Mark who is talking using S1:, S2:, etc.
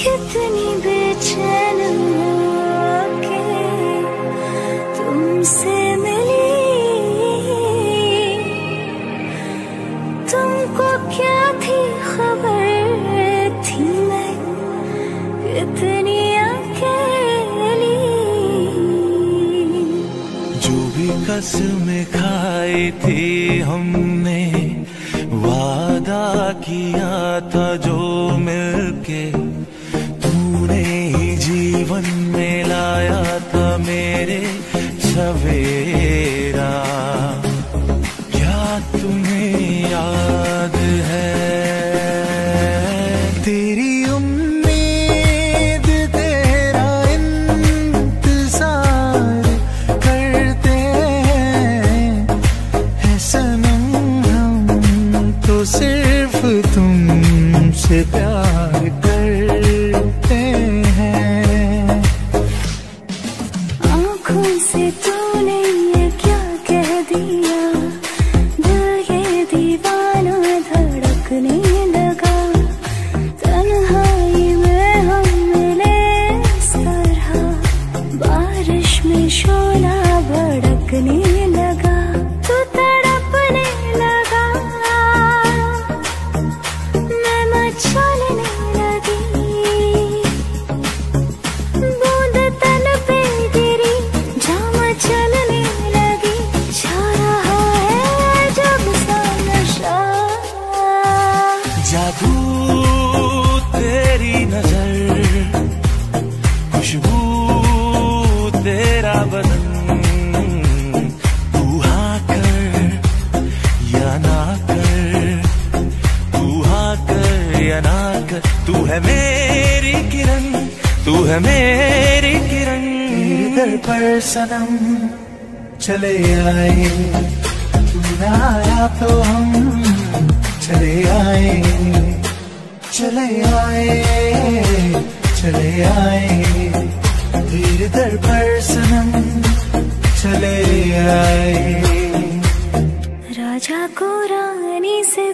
S1: कितनी बेचैन के तुमसे मिली। तुमको क्या थी खबर थी मैं कितनी अकेली।
S2: जो भी कसमें खाई थी हमने, वादा किया था जो मिलके। जीवन में लाया था मेरे सवेरा क्या तुम्हें याद है? तेरी उम्मीद तेरा इंतज़ार करते हैं। हम तो सिर्फ़ प्यार करते
S1: से
S2: जादू तेरी नज़र, खुशबू तेरा बदन। तू हाँ तू हाँ ना कर। तू है मेरी किरण, तू है मेरी किरण। दर पर सनम चले आए तू ना आया तो हम चले आए। आए धीर दर चले आए। राजा को रानी से